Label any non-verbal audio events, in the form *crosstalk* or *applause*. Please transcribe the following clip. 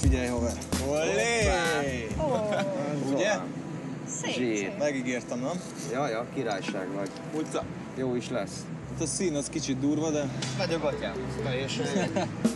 Figyelj, haver. Olé! Ugye? Szép, Zsír. szép. Megígértem, nem? Ja, ja, királyság vagy. Utca. Jó is lesz. Hát a szín az kicsit durva, de Vagyok gatyám. Teljesen. *laughs*